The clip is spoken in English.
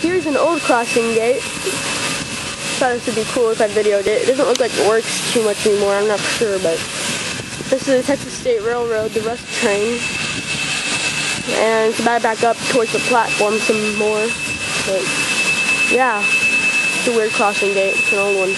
here's an old crossing gate. Thought this would be cool if I videoed it. It doesn't look like it works too much anymore, I'm not sure, but this is the Texas State Railroad, the Rusk train. And it's about to back up towards the platform some more. But yeah, it's a weird crossing gate. It's an old one.